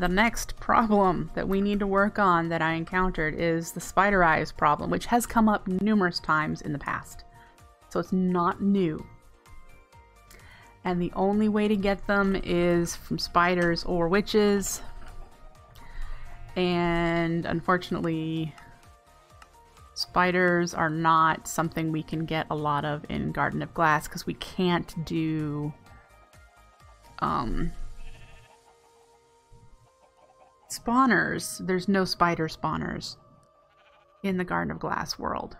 the next problem that we need to work on that I encountered is the spider eyes problem, which has come up numerous times in the past. So it's not new. And the only way to get them is from spiders or witches. And unfortunately, spiders are not something we can get a lot of in Garden of Glass because we can't do um, spawners. There's no spider spawners in the Garden of Glass world.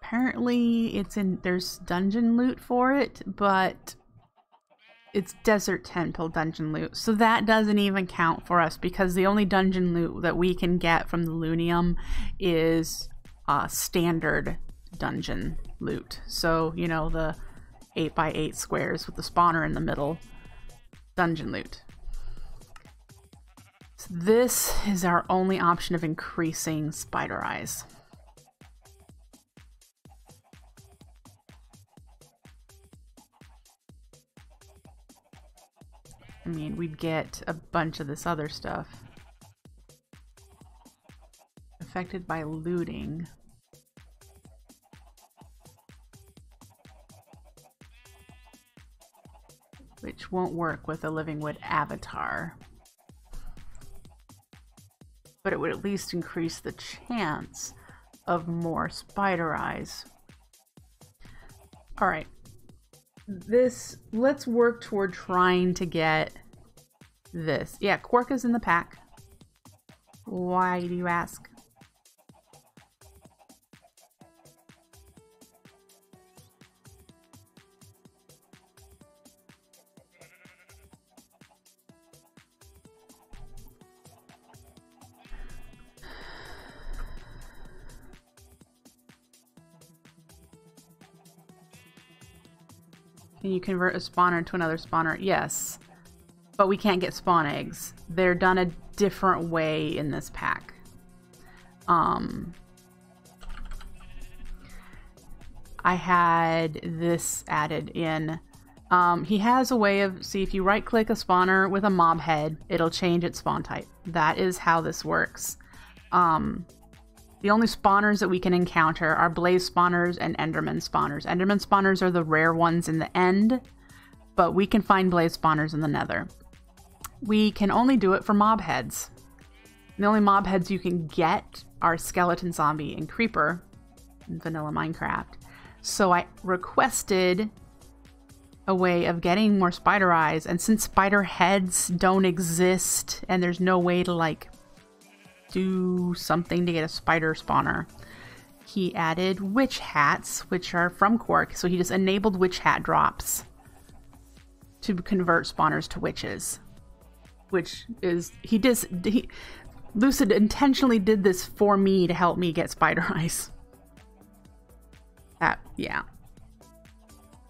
Apparently, it's in there's dungeon loot for it, but it's desert temple dungeon loot. So that doesn't even count for us because the only dungeon loot that we can get from the Loonium is uh, standard dungeon loot. So, you know, the 8 by 8 squares with the spawner in the middle. Dungeon loot. So this is our only option of increasing spider eyes. I mean, we'd get a bunch of this other stuff. Affected by looting. Which won't work with a Living Wood avatar. But it would at least increase the chance of more spider eyes. All right. This, let's work toward trying to get this. Yeah, Quark is in the pack. Why do you ask? Can you convert a spawner to another spawner? Yes. But we can't get spawn eggs. They're done a different way in this pack. Um, I had this added in. Um, he has a way of, see if you right click a spawner with a mob head, it'll change its spawn type. That is how this works. Um, the only spawners that we can encounter are blaze spawners and enderman spawners. Enderman spawners are the rare ones in the end, but we can find blaze spawners in the nether. We can only do it for mob heads. The only mob heads you can get are skeleton zombie and creeper in vanilla Minecraft. So I requested a way of getting more spider eyes and since spider heads don't exist and there's no way to like do something to get a spider spawner. He added witch hats, which are from Quark, so he just enabled witch hat drops to convert spawners to witches. Which is he does he Lucid intentionally did this for me to help me get spider eyes. That yeah.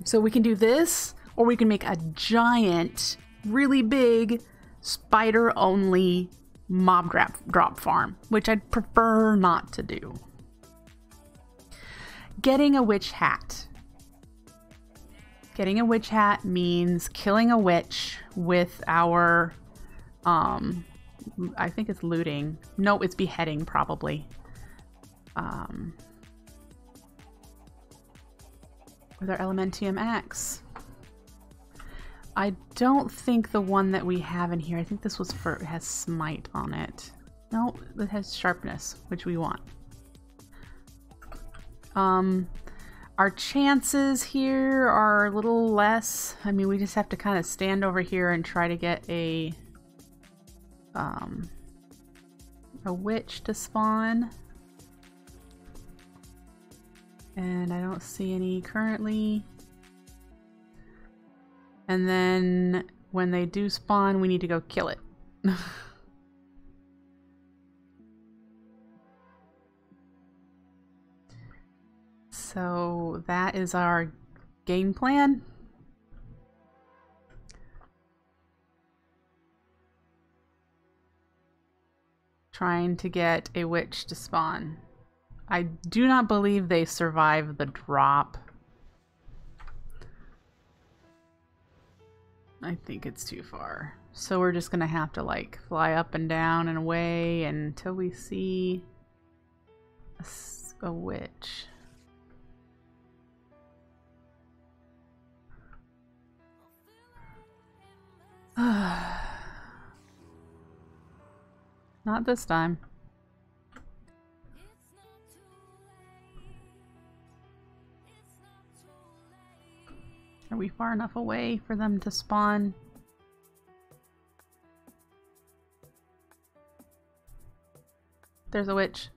So we can do this, or we can make a giant, really big, spider only mob drop, drop farm, which I'd prefer not to do. Getting a witch hat. Getting a witch hat means killing a witch with our, um, I think it's looting. No, it's beheading probably. Um, with our Elementium axe. I don't think the one that we have in here, I think this was for, has smite on it. No, it has sharpness, which we want. Um, our chances here are a little less. I mean, we just have to kind of stand over here and try to get a, um, a witch to spawn. And I don't see any currently. And then when they do spawn, we need to go kill it. so that is our game plan. Trying to get a witch to spawn. I do not believe they survive the drop I think it's too far. So we're just gonna have to like fly up and down and away until we see a, a witch. Not this time. Are we far enough away for them to spawn? There's a witch.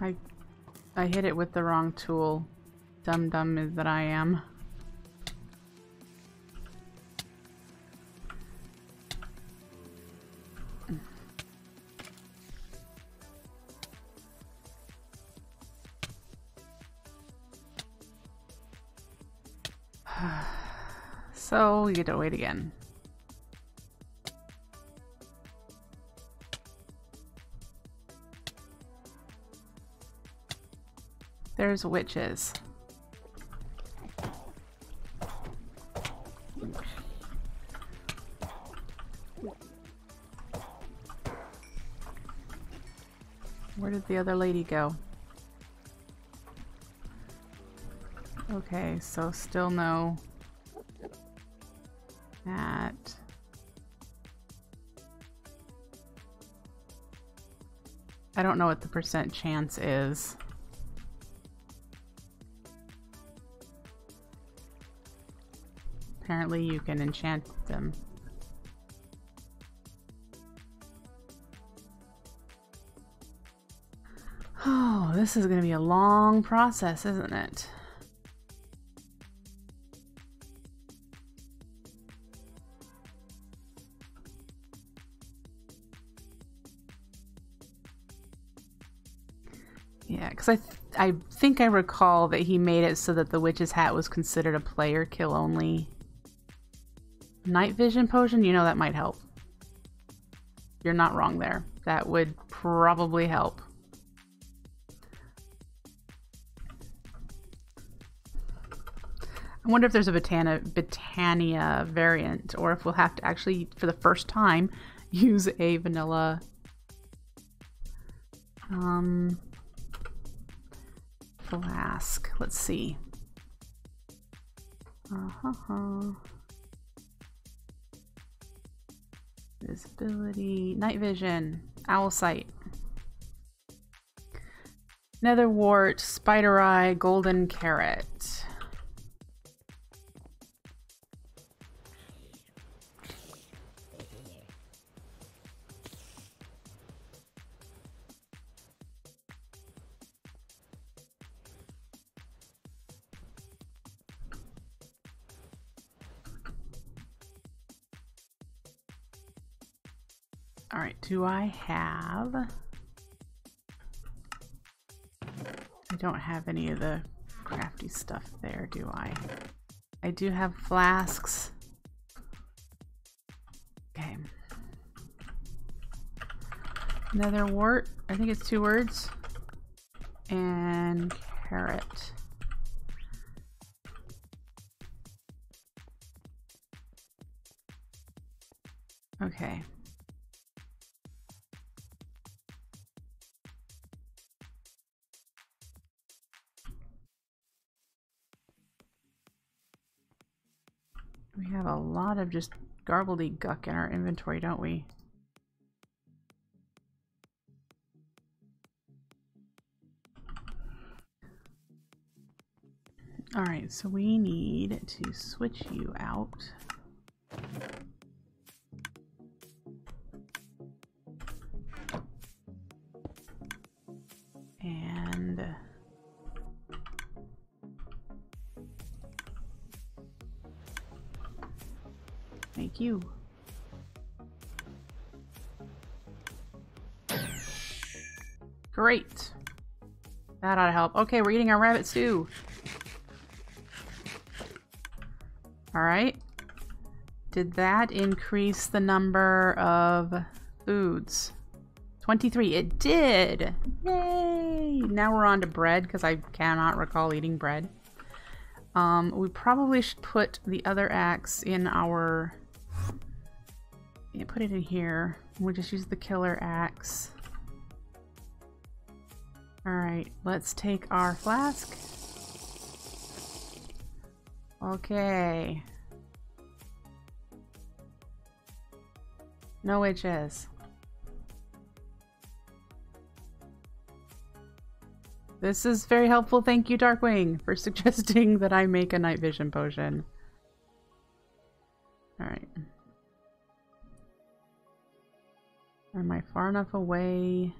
I I hit it with the wrong tool. Dumb dumb is that I am. So we get to wait again. There's witches. Where did the other lady go? Okay, so still no I don't know what the percent chance is. Apparently you can enchant them. Oh, this is going to be a long process, isn't it? Because I, th I think I recall that he made it so that the witch's hat was considered a player kill only Night vision potion, you know that might help. You're not wrong there. That would probably help. I wonder if there's a Botania, Botania variant, or if we'll have to actually, for the first time, use a vanilla um, flask. Let's see. Uh-huh. Visibility, night vision, owl sight. Nether wart, spider eye, golden carrot. Do I have... I don't have any of the crafty stuff there, do I? I do have flasks. Okay. Nether wart, I think it's two words. And carrot. Okay. Of just garbledy guck in our inventory, don't we? Alright, so we need to switch you out. Help. Okay, we're eating our rabbit stew. Alright. Did that increase the number of foods? 23. It did! Yay! Now we're on to bread because I cannot recall eating bread. Um, we probably should put the other axe in our... Put it in here. We'll just use the killer axe. Alright, let's take our flask. Okay. No witches. This is very helpful. Thank you, Darkwing, for suggesting that I make a night vision potion. Alright. Am I far enough away?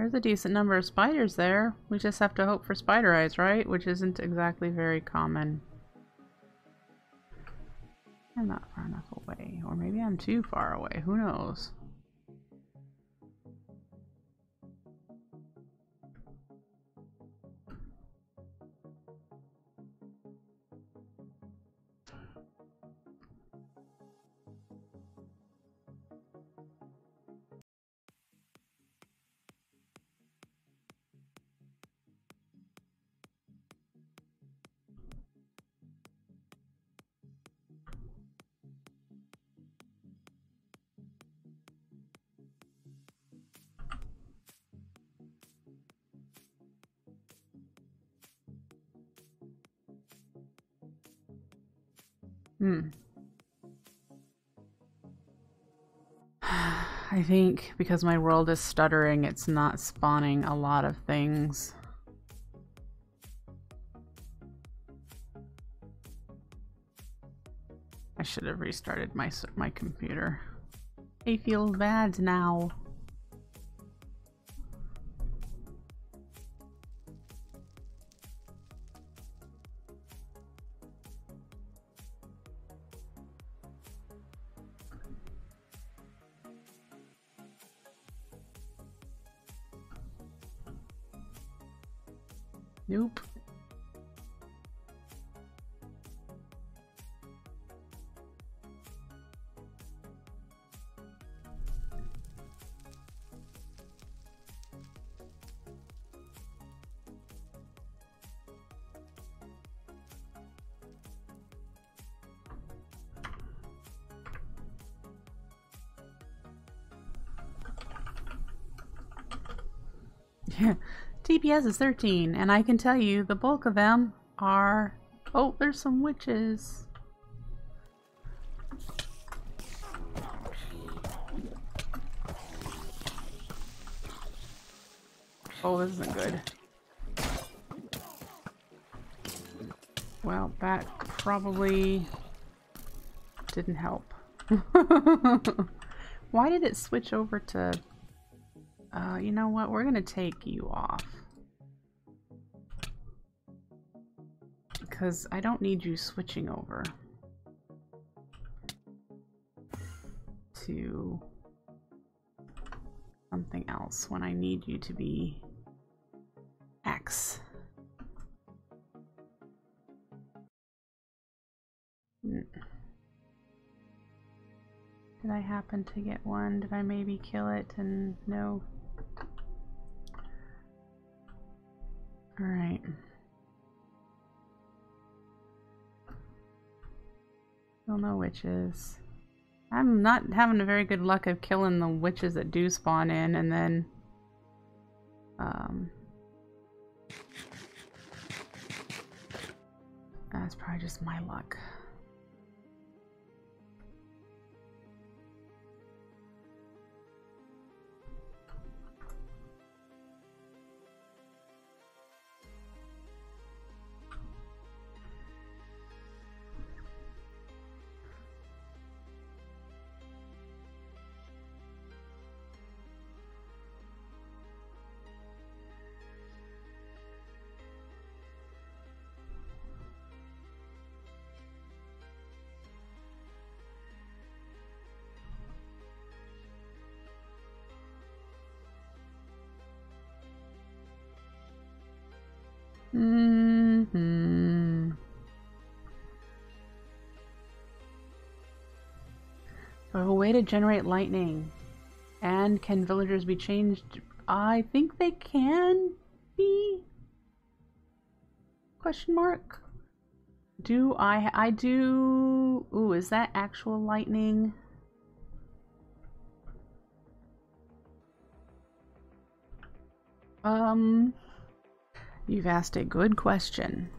There's a decent number of spiders there. We just have to hope for spider eyes, right? Which isn't exactly very common. I'm not far enough away. Or maybe I'm too far away. Who knows? Hmm. I think because my world is stuttering, it's not spawning a lot of things. I should have restarted my my computer. I feel bad now. DPS is 13, and I can tell you the bulk of them are... Oh, there's some witches. Oh, this isn't good. Well, that probably didn't help. Why did it switch over to... Uh, you know what? We're gonna take you off. Because I don't need you switching over to something else when I need you to be X. Hmm. Did I happen to get one? Did I maybe kill it and no? Alright. Still no witches. I'm not having a very good luck of killing the witches that do spawn in and then um that's probably just my luck. A way to generate lightning. And can villagers be changed? I think they can be. Question mark. Do I I do Ooh, is that actual lightning? Um You've asked a good question.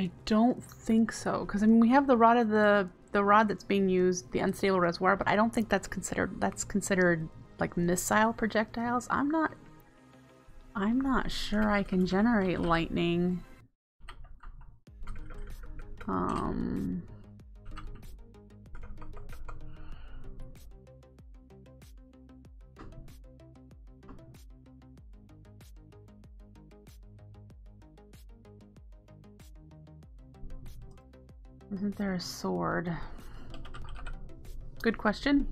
I don't think so, because I mean we have the rod of the the rod that's being used, the unstable reservoir, but I don't think that's considered that's considered like missile projectiles. I'm not I'm not sure I can generate lightning. Um Isn't there a sword? Good question.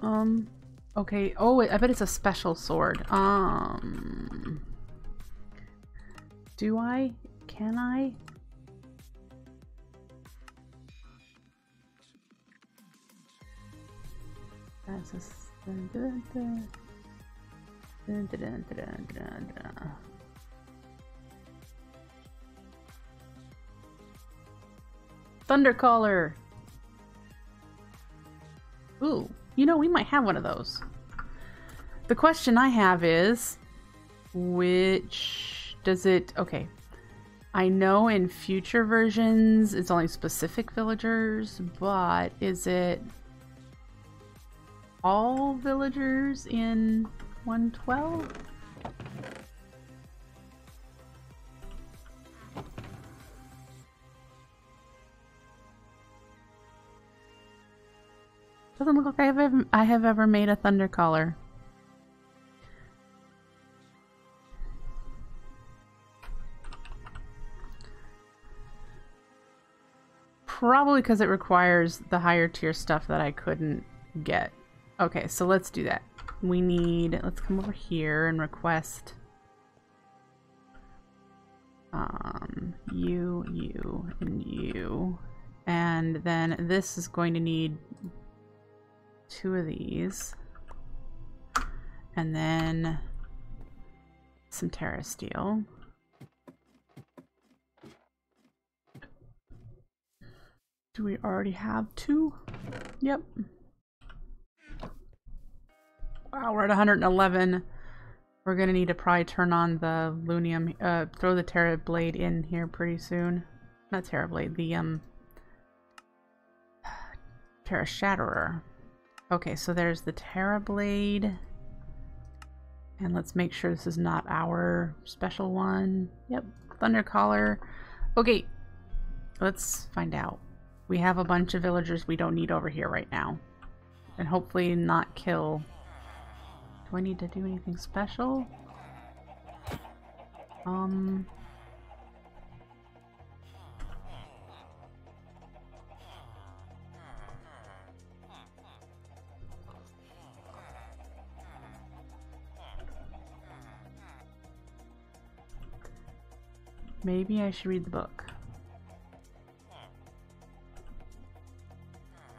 Um, okay. Oh, I bet it's a special sword. Um, do I? Can I? That's a... Dun, dun, dun, Thundercaller! Ooh, you know, we might have one of those. The question I have is, which does it... Okay. I know in future versions it's only specific villagers, but is it all villagers in 112? Doesn't look like I have I have ever made a Thundercaller. Probably because it requires the higher tier stuff that I couldn't get. Okay, so let's do that we need, let's come over here and request um, you, you, and you. And then this is going to need two of these. And then some Terra Steel. Do we already have two? Yep. Wow, we're at 111. We're gonna need to probably turn on the Loonium, uh, throw the Terra Blade in here pretty soon. Not Terra Blade, the, um, Terra Shatterer. Okay, so there's the Terra Blade. And let's make sure this is not our special one. Yep, Thundercaller. Okay, let's find out. We have a bunch of villagers we don't need over here right now. And hopefully not kill do I need to do anything special? Um... Maybe I should read the book.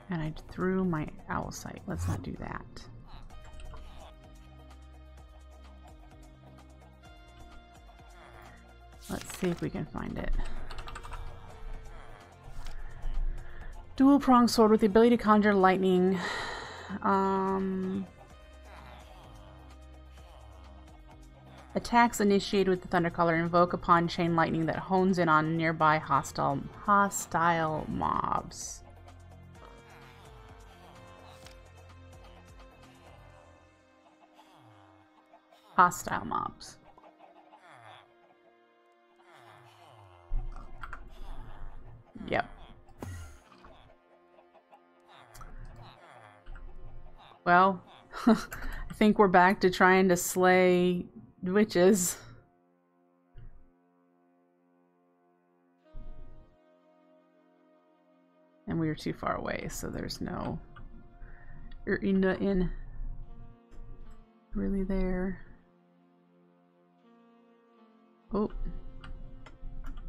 And I threw my owl sight. Let's not do that. See if we can find it. Dual prong sword with the ability to conjure lightning. Um, attacks initiated with the Thundercaller invoke upon chain lightning that hones in on nearby hostile hostile mobs. Hostile mobs. Yep. Well, I think we're back to trying to slay witches. And we are too far away, so there's no in in really there. Oh.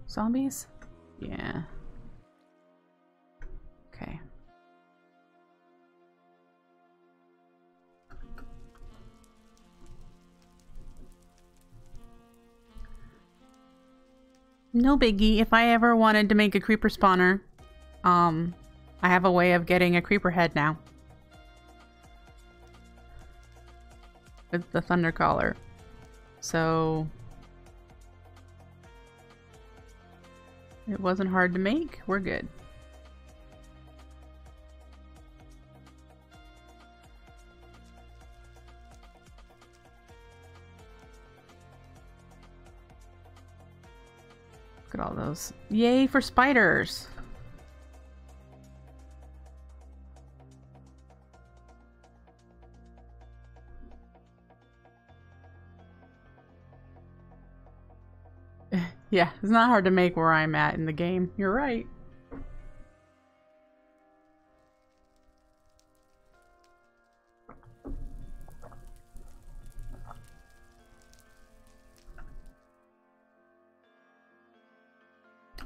Zombies? Yeah. Okay. No biggie. If I ever wanted to make a creeper spawner, um, I have a way of getting a creeper head now. With the Thundercaller. So it wasn't hard to make. We're good. Look at all those. Yay for spiders! yeah, it's not hard to make where I'm at in the game. You're right.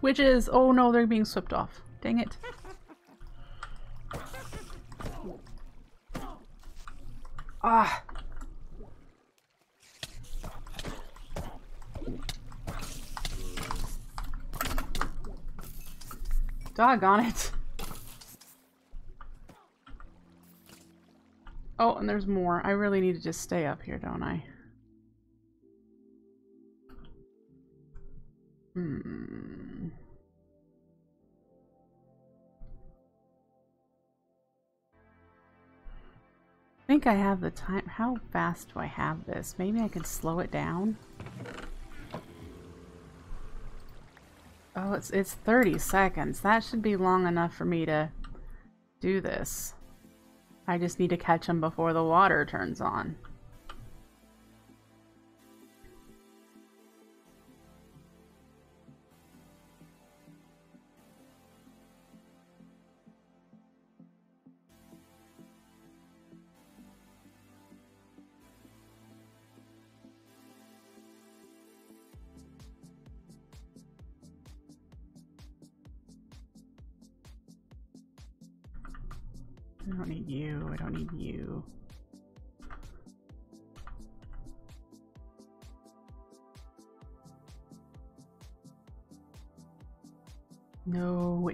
Witches! Oh no, they're being swept off. Dang it. Ah! Doggone it. Oh, and there's more. I really need to just stay up here, don't I? Hmm. Think I have the time. How fast do I have this? Maybe I can slow it down? Oh, it's, it's 30 seconds. That should be long enough for me to do this. I just need to catch them before the water turns on.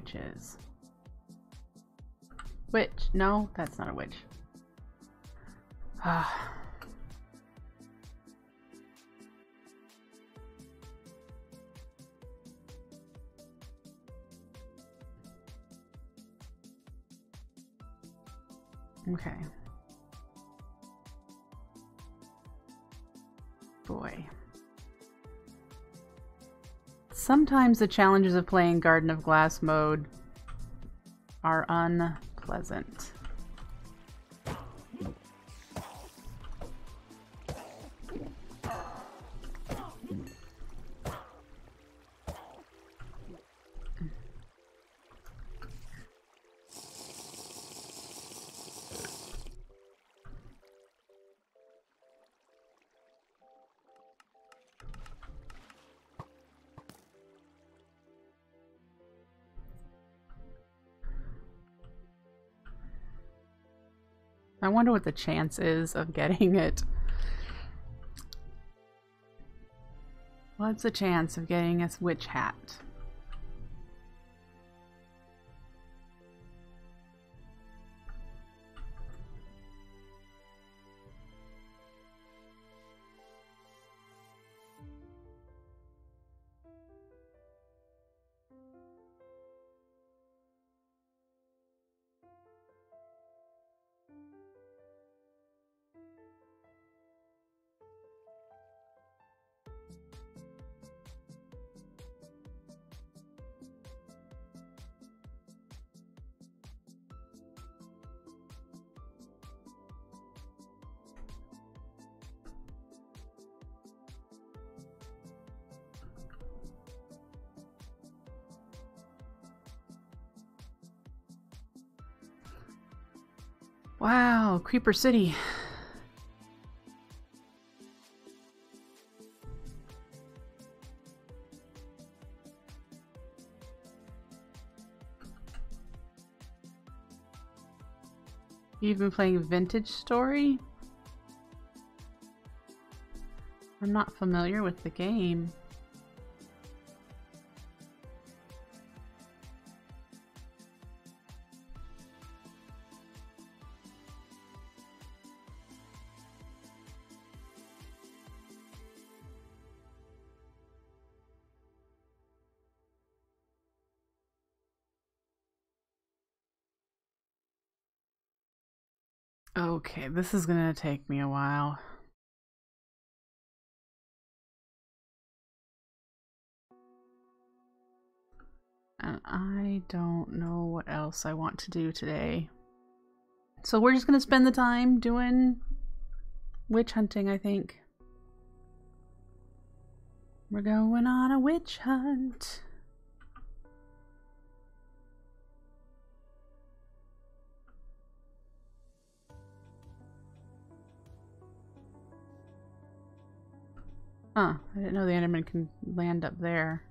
Witches. Witch. No, that's not a witch. Ah. Okay. Boy. Sometimes the challenges of playing Garden of Glass mode are unpleasant. I wonder what the chance is of getting it. What's the chance of getting a witch hat? Creeper City. You've been playing Vintage Story? I'm not familiar with the game. Okay, this is gonna take me a while. And I don't know what else I want to do today. So we're just gonna spend the time doing witch hunting, I think. We're going on a witch hunt. Huh, I didn't know the Enderman can land up there.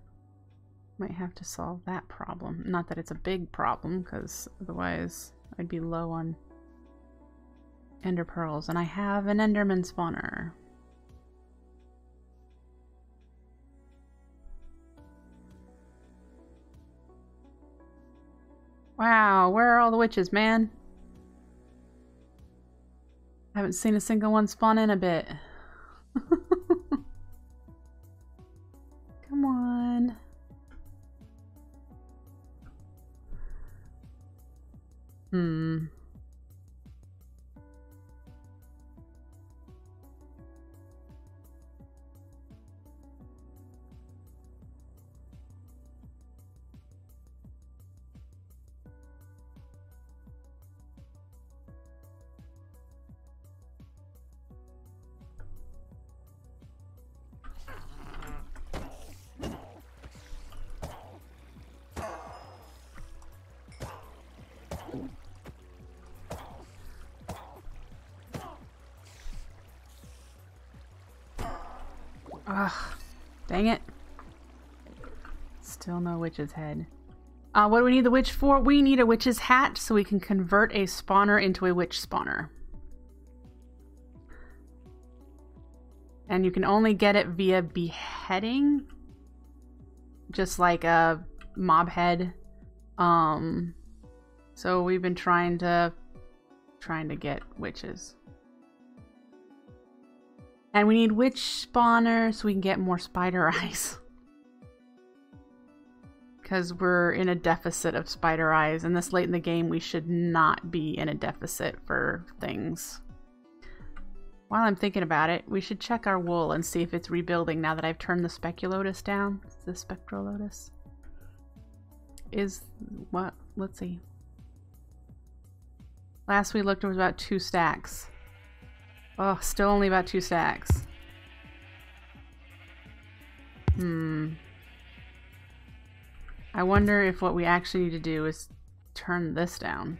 Might have to solve that problem. Not that it's a big problem, because otherwise I'd be low on ender pearls. And I have an enderman spawner. Wow, where are all the witches, man? I haven't seen a single one spawn in a bit. Hmm. Ugh. Dang it. Still no witch's head. Uh, what do we need the witch for? We need a witch's hat so we can convert a spawner into a witch spawner. And you can only get it via beheading. Just like a mob head. Um, so we've been trying to trying to get witches. And we need witch spawner so we can get more spider eyes. Because we're in a deficit of spider eyes, and this late in the game we should not be in a deficit for things. While I'm thinking about it, we should check our wool and see if it's rebuilding now that I've turned the speculotus down. The Spectrolus. Is what? Let's see. Last we looked, it was about two stacks. Oh, still only about two stacks. Hmm. I wonder if what we actually need to do is turn this down.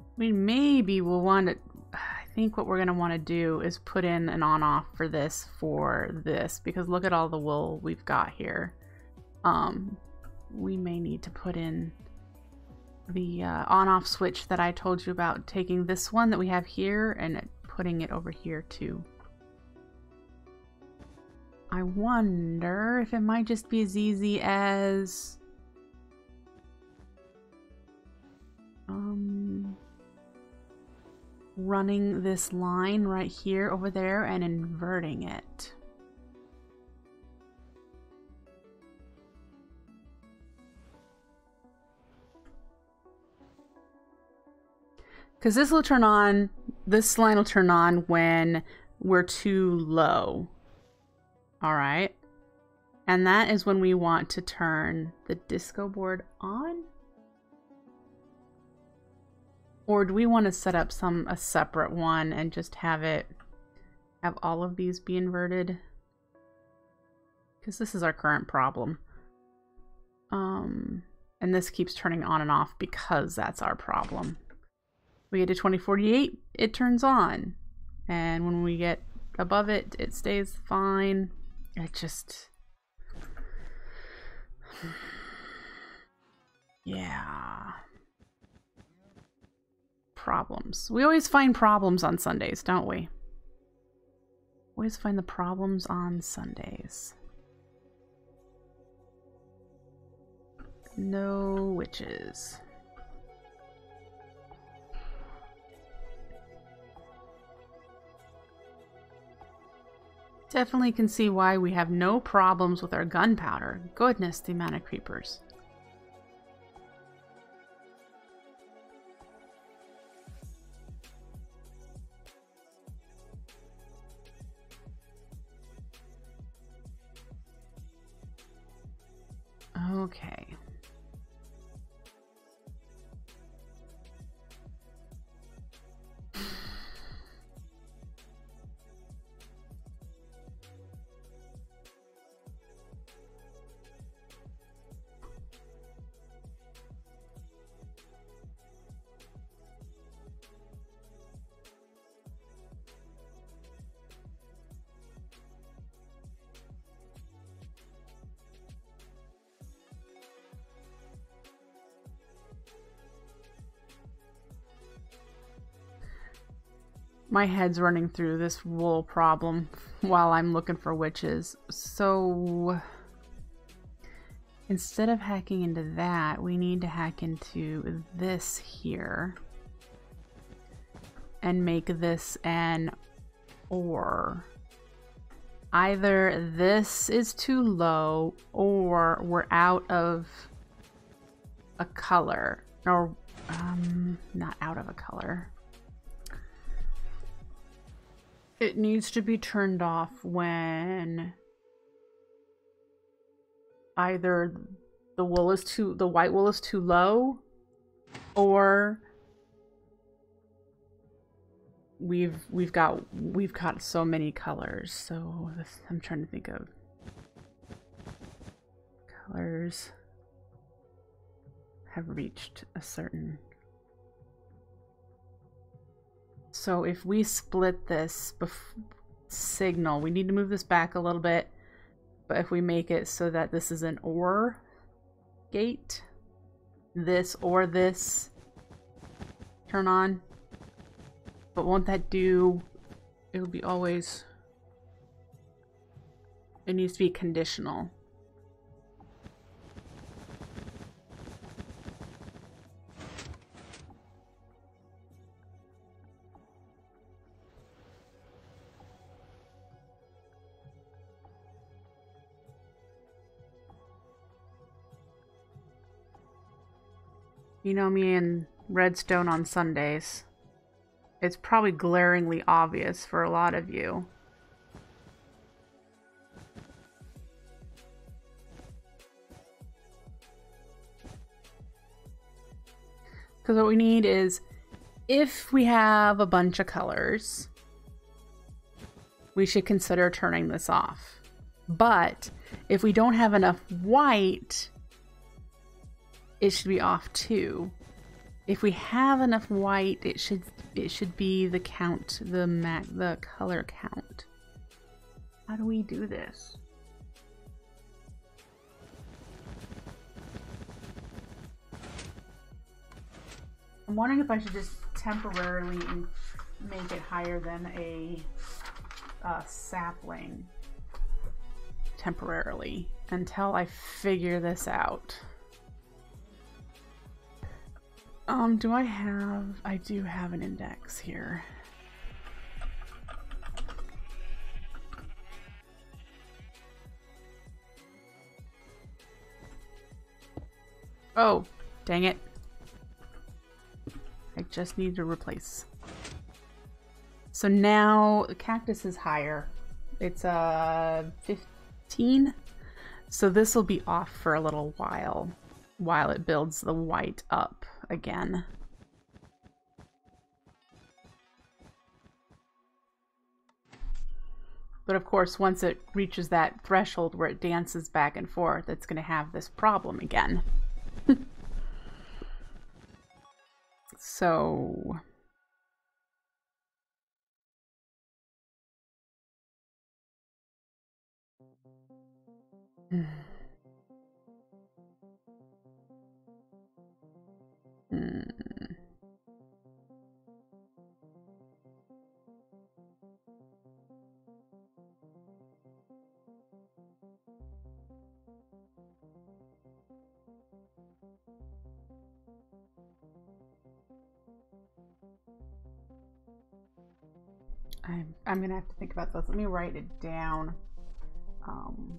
I mean, maybe we'll want to... I think what we're going to want to do is put in an on-off for this for this, because look at all the wool we've got here. Um, we may need to put in the uh, on-off switch that I told you about, taking this one that we have here and putting it over here too. I wonder if it might just be as easy as... Um, running this line right here over there and inverting it. Because this will turn on, this line will turn on when we're too low. All right. And that is when we want to turn the disco board on. Or do we want to set up some a separate one and just have it have all of these be inverted? Because this is our current problem. Um, And this keeps turning on and off because that's our problem. We get to 2048, it turns on. And when we get above it, it stays fine. It just... Yeah. Problems. We always find problems on Sundays, don't we? Always find the problems on Sundays. No witches. Definitely can see why we have no problems with our gunpowder. Goodness, the amount of creepers. Okay. My head's running through this wool problem while I'm looking for witches. So instead of hacking into that, we need to hack into this here and make this an OR. Either this is too low or we're out of a color or um, not out of a color. It needs to be turned off when either the wool is too the white wool is too low or we've we've got we've got so many colors. So this, i'm trying to think of colors. Have reached a certain So if we split this signal, we need to move this back a little bit. But if we make it so that this is an OR gate, this or this turn on. But won't that do, it'll be always, it needs to be conditional. You know me and Redstone on Sundays. It's probably glaringly obvious for a lot of you. Because what we need is, if we have a bunch of colors, we should consider turning this off. But if we don't have enough white, it should be off too. If we have enough white, it should it should be the count, the mac, the color count. How do we do this? I'm wondering if I should just temporarily make it higher than a, a sapling temporarily until I figure this out. Um, do I have... I do have an index here. Oh, dang it. I just need to replace. So now the cactus is higher. It's uh 15. So this will be off for a little while while it builds the white up again. But of course, once it reaches that threshold where it dances back and forth, it's going to have this problem again. so hmm. Hmm. I'm, I'm gonna have to think about this. Let me write it down. Um,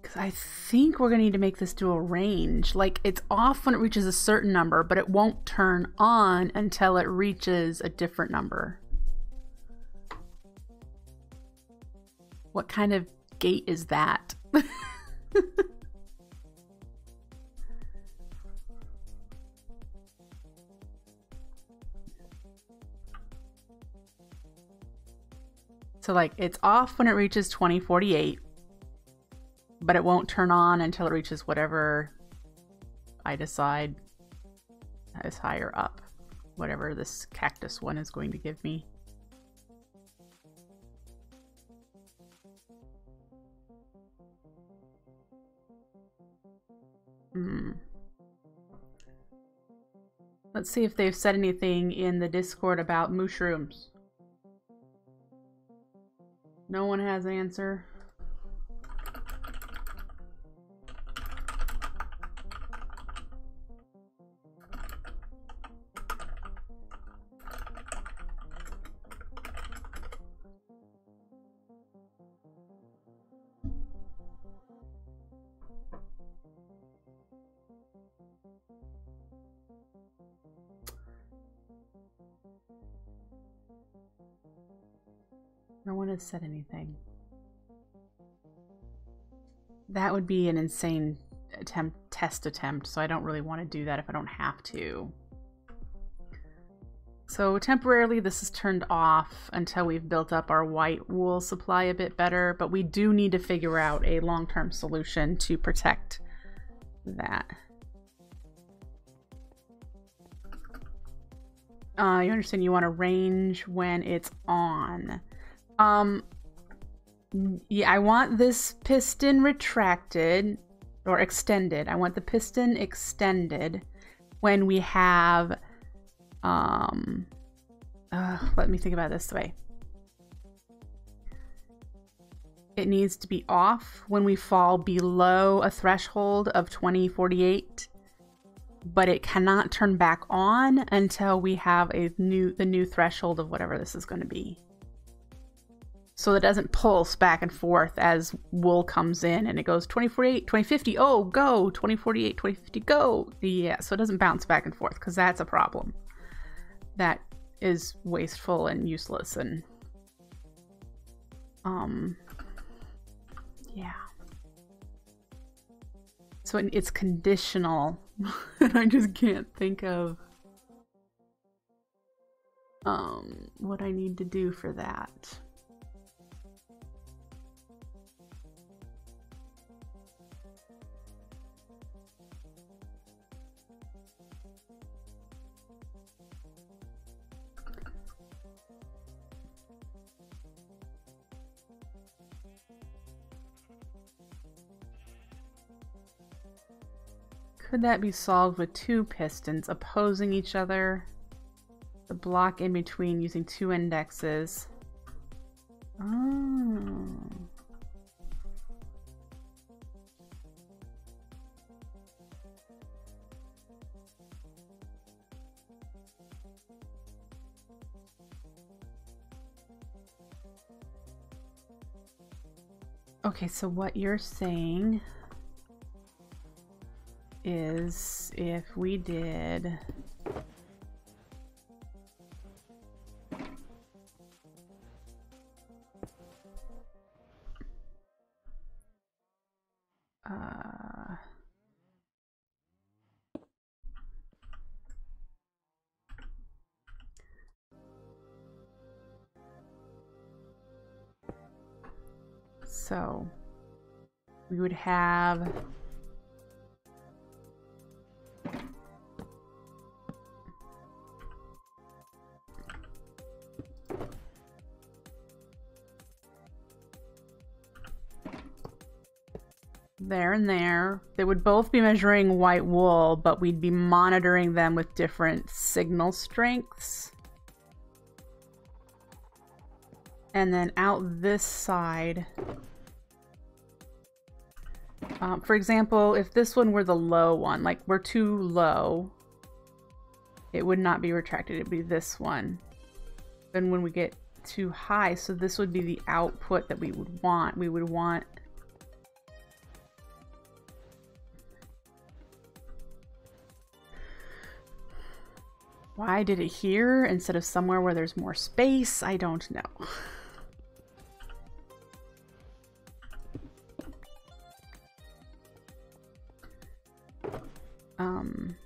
Because I think we're going to need to make this do a range. Like, it's off when it reaches a certain number, but it won't turn on until it reaches a different number. What kind of gate is that? so, like, it's off when it reaches 2048 but it won't turn on until it reaches whatever I decide is higher up. Whatever this cactus one is going to give me. Hmm. Let's see if they've said anything in the Discord about mushrooms. No one has an answer. No one has said anything. That would be an insane attempt test attempt, so I don't really want to do that if I don't have to. So temporarily this is turned off until we've built up our white wool supply a bit better, but we do need to figure out a long-term solution to protect that. Uh, you understand you want to range when it's on. Um, yeah, I want this piston retracted or extended. I want the piston extended when we have, um, uh, let me think about this way. It needs to be off when we fall below a threshold of 2048, but it cannot turn back on until we have a new the new threshold of whatever this is going to be so it doesn't pulse back and forth as wool comes in and it goes 2048 2050 oh go 2048 2050 go. Yeah so it doesn't bounce back and forth because that's a problem. That is wasteful and useless and um yeah. So it's conditional and i just can't think of um what i need to do for that Could that be solved with two pistons opposing each other? The block in between using two indexes. Oh. Okay, so what you're saying is if we did uh so we would have and there. They would both be measuring white wool, but we'd be monitoring them with different signal strengths. And then out this side, um, for example, if this one were the low one, like we're too low, it would not be retracted, it'd be this one. Then when we get too high, so this would be the output that we would want. We would want Why did it here instead of somewhere where there's more space? I don't know. Um...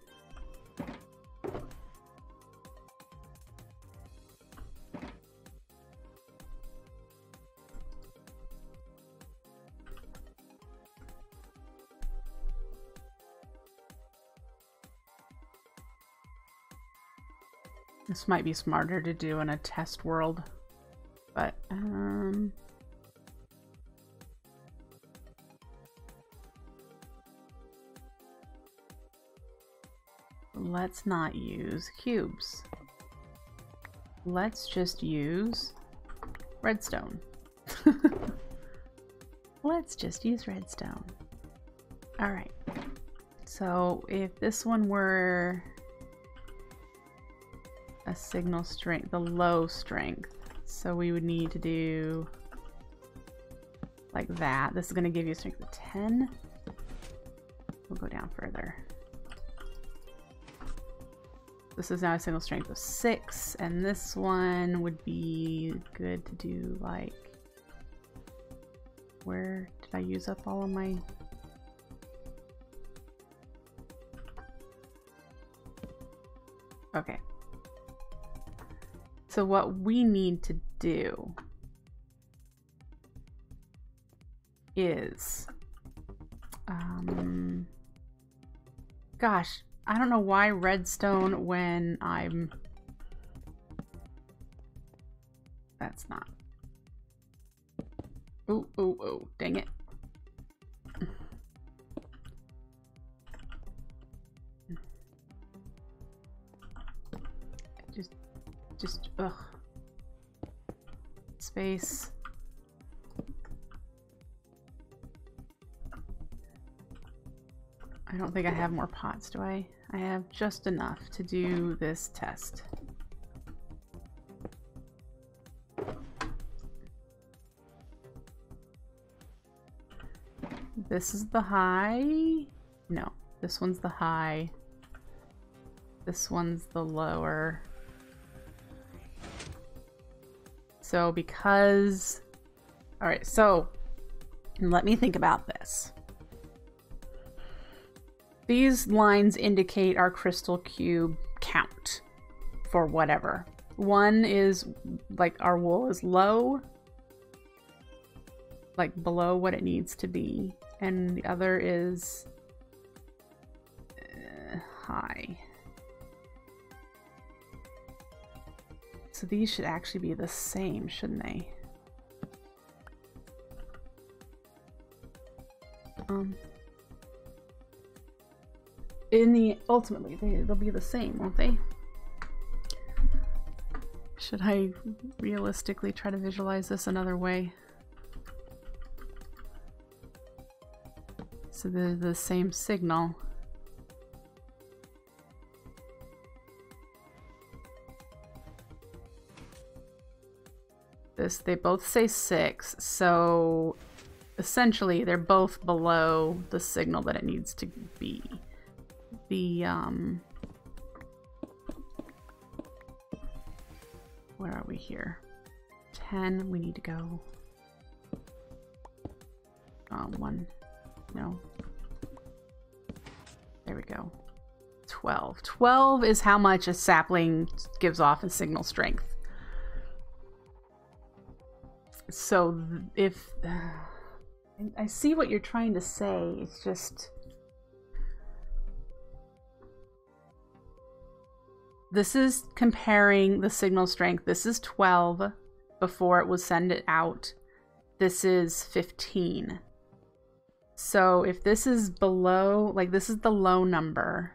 This might be smarter to do in a test world, but um... Let's not use cubes. Let's just use redstone. Let's just use redstone. Alright. So if this one were signal strength, the low strength. So we would need to do like that. This is going to give you a strength of 10. We'll go down further. This is now a single strength of 6, and this one would be good to do like... Where did I use up all of my... Okay, so what we need to do is, um, gosh, I don't know why redstone when I'm, that's not, oh, oh, oh, dang it. Just, ugh. Space. I don't think I have more pots, do I? I have just enough to do this test. This is the high. No, this one's the high. This one's the lower. So because... Alright, so let me think about this. These lines indicate our crystal cube count for whatever. One is like our wool is low, like below what it needs to be, and the other is uh, high. So these should actually be the same, shouldn't they? Um, in the ultimately they, they'll be the same, won't they? Should I realistically try to visualize this another way? So they're the same signal. This. They both say six, so essentially they're both below the signal that it needs to be. The, um... Where are we here? 10, we need to go... Um, one, no. There we go. 12. 12 is how much a sapling gives off in signal strength. So if... I see what you're trying to say. It's just... This is comparing the signal strength. This is 12 before it was send it out. This is 15. So if this is below, like this is the low number,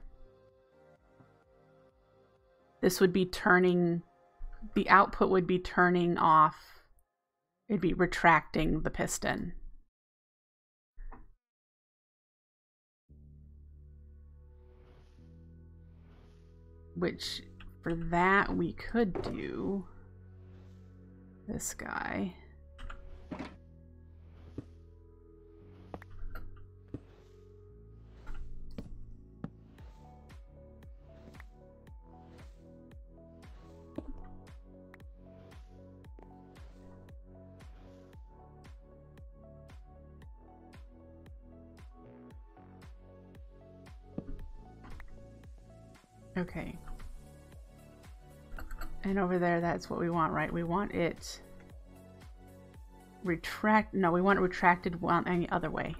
this would be turning, the output would be turning off, it'd be retracting the piston. Which, for that, we could do this guy. Okay. And over there, that's what we want, right? We want it retract. No, we want it retracted one any other way.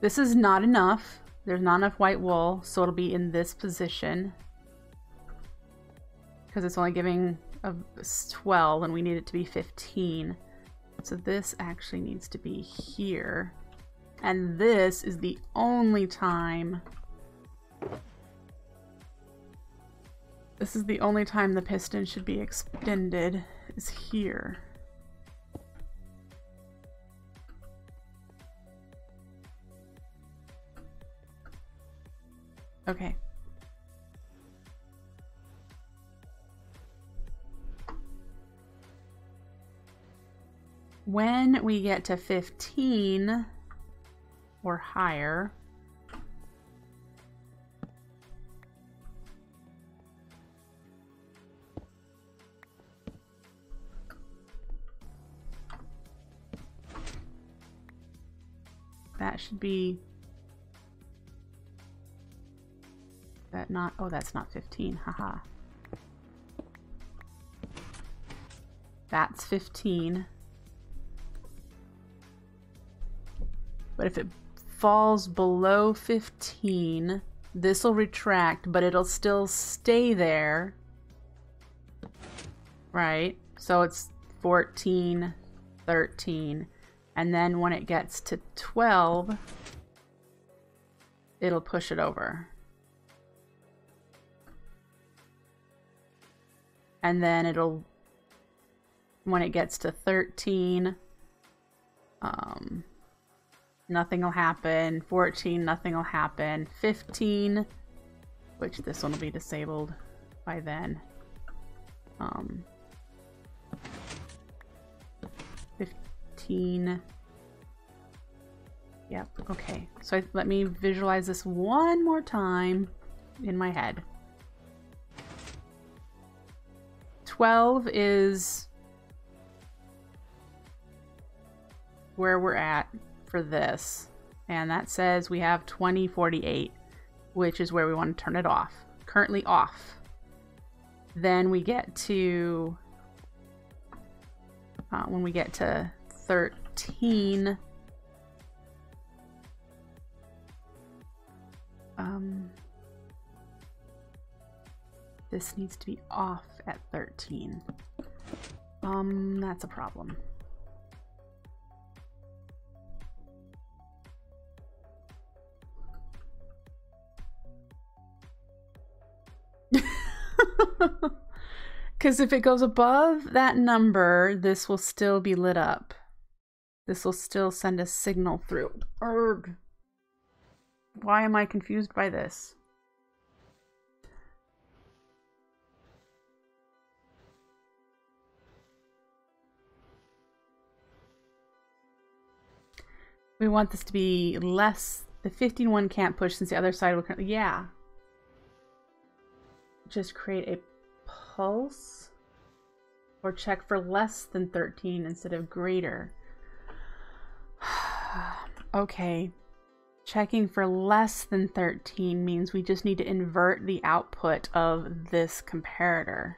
This is not enough. There's not enough white wool, so it'll be in this position. Because it's only giving a 12 and we need it to be 15. So this actually needs to be here. And this is the only time this is the only time the piston should be extended, is here. Okay. When we get to 15 or higher, That should be... That not... Oh, that's not 15. Haha. That's 15. But if it falls below 15, this will retract, but it'll still stay there. Right? So it's 14, 13. And then when it gets to 12, it'll push it over. And then it'll, when it gets to 13, um, nothing will happen. 14, nothing will happen. 15, which this one will be disabled by then. Um, 15. Yep, okay. So let me visualize this one more time in my head. 12 is where we're at for this. And that says we have 2048, which is where we want to turn it off. Currently off. Then we get to, uh, when we get to 13. Um, this needs to be off at 13. Um, that's a problem. Because if it goes above that number, this will still be lit up. This will still send a signal through. Erg. Why am I confused by this? We want this to be less. The 15 one can't push since the other side will currently. Yeah. Just create a pulse or check for less than 13 instead of greater. okay. Checking for less than 13 means we just need to invert the output of this comparator.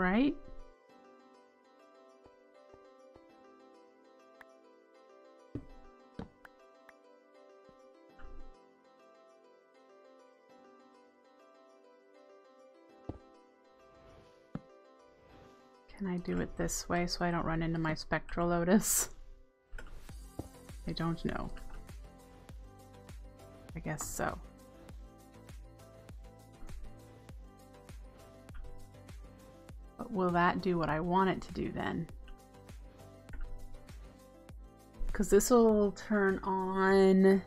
Right? Can I do it this way so I don't run into my Spectrolus? I don't know. I guess so. Will that do what I want it to do then? Because this will turn on...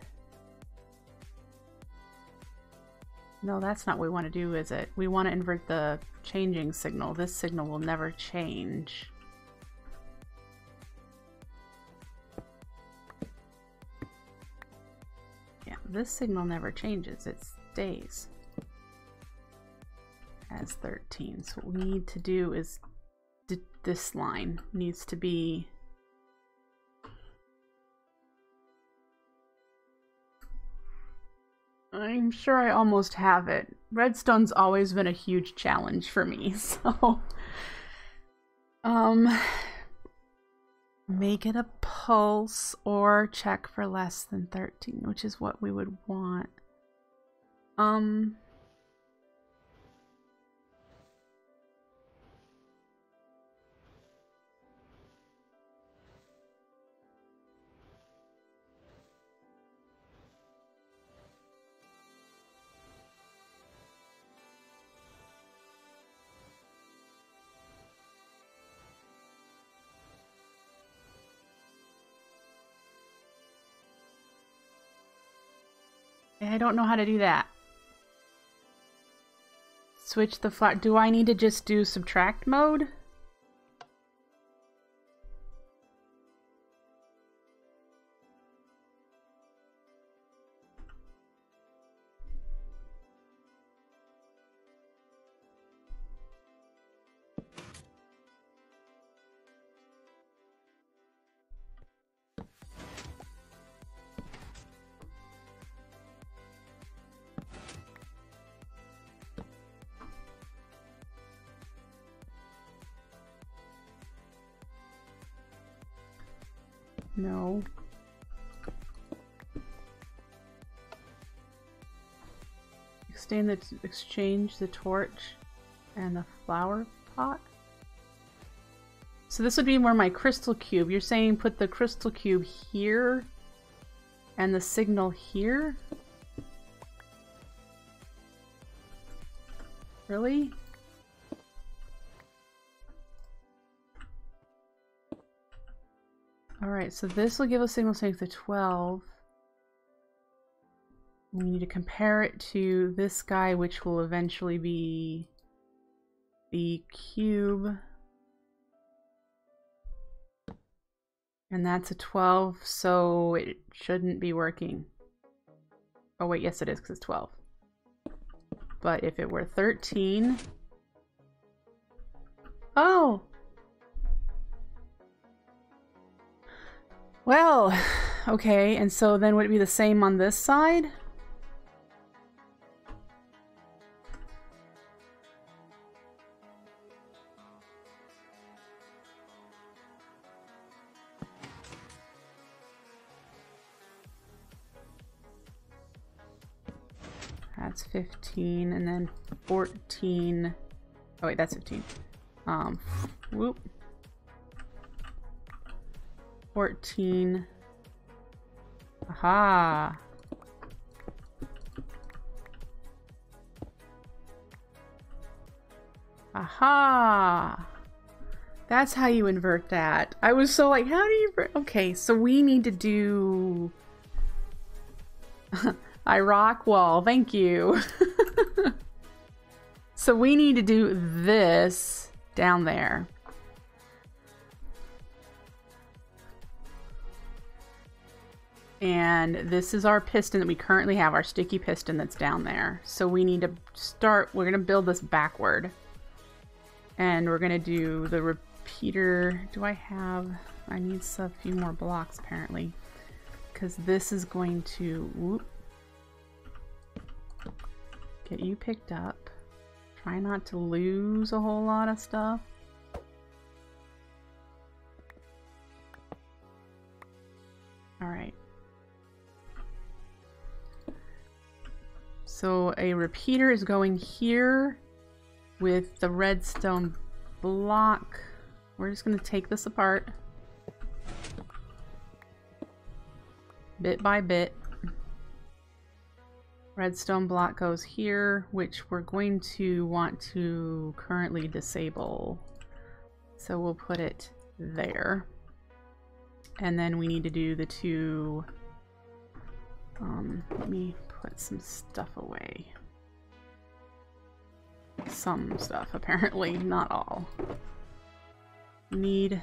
No, that's not what we want to do, is it? We want to invert the changing signal. This signal will never change. Yeah, this signal never changes. It stays as 13. So what we need to do is this line needs to be I'm sure I almost have it. Redstone's always been a huge challenge for me, so um make it a pulse or check for less than 13, which is what we would want. Um I don't know how to do that. Switch the flat. Do I need to just do subtract mode? Extend the exchange the torch and the flower pot. So this would be where my crystal cube. You're saying put the crystal cube here and the signal here? Really? Alright, so this will give us signal strength to 12. We need to compare it to this guy, which will eventually be the cube. And that's a 12, so it shouldn't be working. Oh wait, yes it is, because it's 12. But if it were 13... Oh! Well, okay, and so then would it be the same on this side? That's 15, and then 14. Oh wait, that's 15. Um, whoop. 14. Aha. Aha! That's how you invert that. I was so like, how do you... Okay, so we need to do... I rock wall, thank you. so we need to do this down there. And this is our piston that we currently have, our sticky piston that's down there. So we need to start, we're to build this backward. And we're to do the repeater. Do I have, I need a few more blocks apparently. Because this is going to, whoop, you picked up. Try not to lose a whole lot of stuff. Alright. So a repeater is going here with the redstone block. We're just going to take this apart. Bit by bit. Redstone block goes here, which we're going to want to currently disable. So we'll put it there. And then we need to do the two... Um, let me put some stuff away. Some stuff, apparently, not all. Need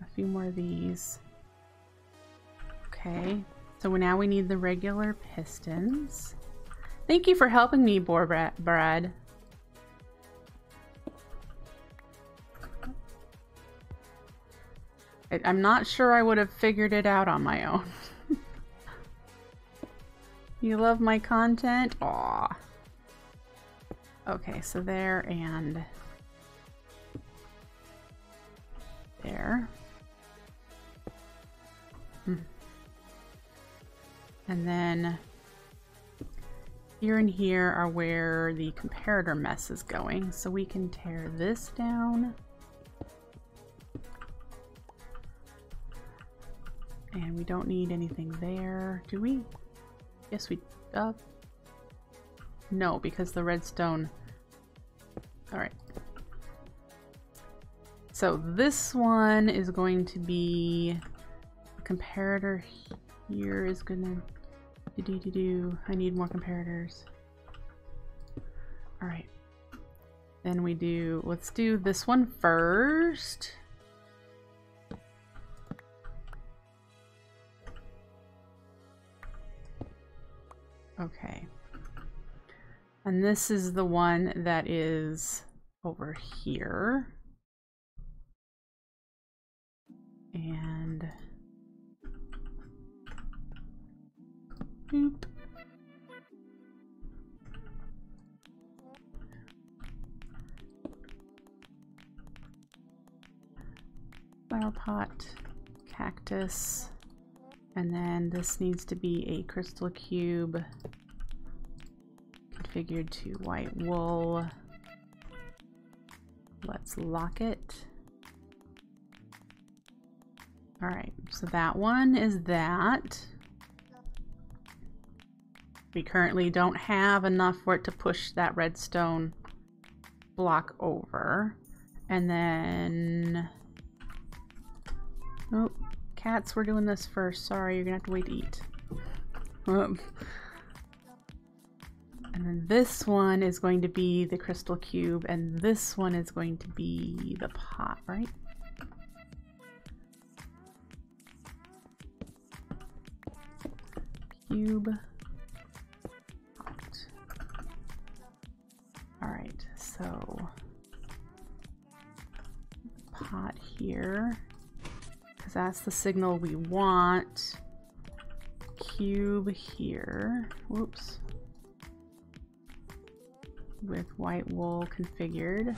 a few more of these. Okay, so now we need the regular pistons. Thank you for helping me, Bor Brad. I'm not sure I would have figured it out on my own. You love my content? Aw. Okay, so there and there. Hmm. And then here and here are where the comparator mess is going. So we can tear this down. And we don't need anything there, do we? Yes, we... Uh, no, because the redstone... Alright. So this one is going to be... The comparator here is gonna... Do do do do. I need more comparators. Alright. Then we do... Let's do this one first. Okay. And this is the one that is over here. And boop. Flower pot, cactus, and then this needs to be a crystal cube configured to white wool. Let's lock it. All right, so that one is that. We currently don't have enough for it to push that redstone block over. And then, oh, Cats, we're doing this first. Sorry, you're gonna have to wait to eat. Um, and then this one is going to be the crystal cube, and this one is going to be the pot, right? Cube. Alright, so pot here because that's the signal we want. Cube here. Whoops. With white wool configured.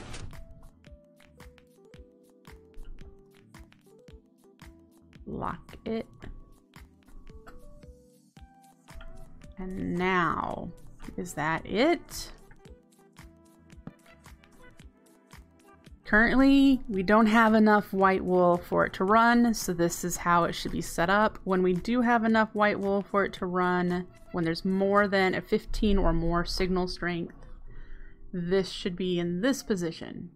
Lock it. And now, is that it? Currently, we don't have enough white wool for it to run, so this is how it should be set up. When we do have enough white wool for it to run, when there's more than a 15 or more signal strength, this should be in this position.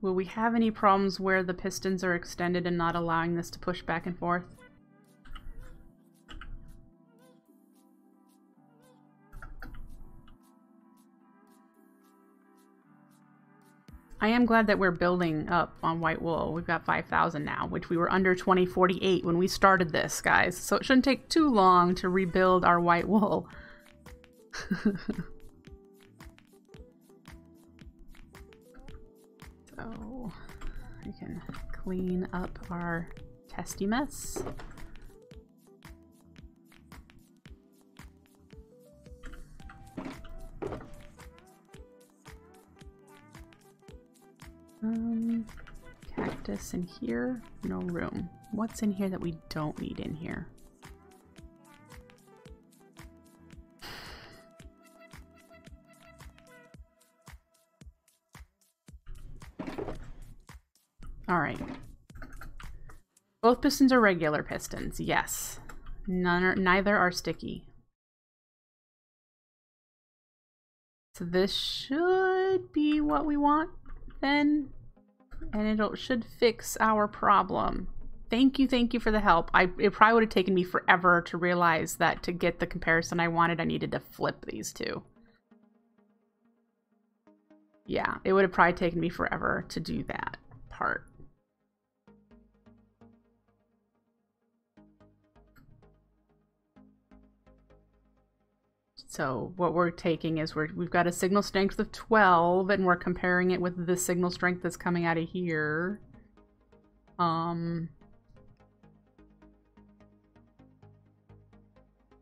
Will we have any problems where the pistons are extended and not allowing this to push back and forth? I am glad that we're building up on white wool. We've got 5,000 now, which we were under 2048 when we started this, guys. So it shouldn't take too long to rebuild our white wool. so we can clean up our testy mess. Um, cactus in here, no room. What's in here that we don't need in here? All right. Both pistons are regular pistons, yes. None are, neither are sticky. So this should be what we want then, and it should fix our problem. Thank you, thank you for the help. I It probably would have taken me forever to realize that to get the comparison I wanted, I needed to flip these two. Yeah, it would have probably taken me forever to do that part. So what we're taking is we're, we've got a signal strength of 12 and we're comparing it with the signal strength that's coming out of here. Um,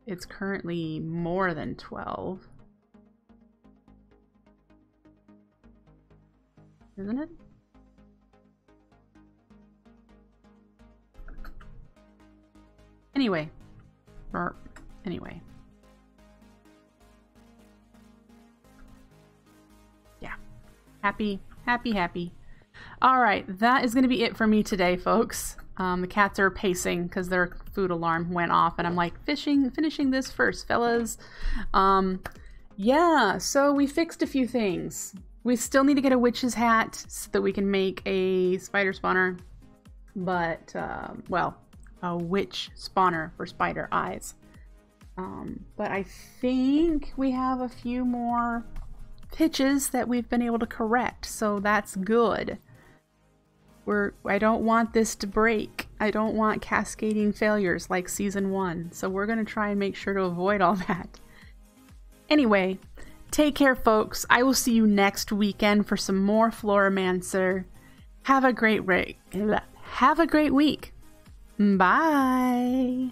it's currently more than 12. Isn't it? Anyway. Or anyway. Happy, happy, happy. All right, that is going to be it for me today, folks. Um, the cats are pacing because their food alarm went off, and I'm like, fishing, finishing this first, fellas. Um, yeah, so we fixed a few things. We still need to get a witch's hat so that we can make a spider spawner, but, uh, well, a witch spawner for spider eyes. Um, but I think we have a few more pitches that we've been able to correct, so that's good. We're, I don't want this to break. I don't want cascading failures like season one, so we're going to try and make sure to avoid all that. Anyway, take care, folks. I will see you next weekend for some more Floramancer. Have a great, have a great week. Bye.